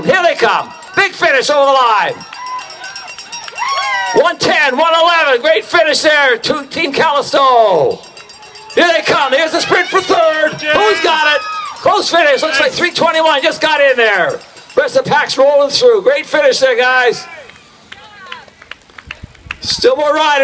Here they come. Big finish over the line. 110, 111. Great finish there. to Team Calisto. Here they come. Here's the sprint for third. Who's got it? Close finish. Looks like 321. Just got in there. Rest of pack's rolling through. Great finish there, guys. Still more riders.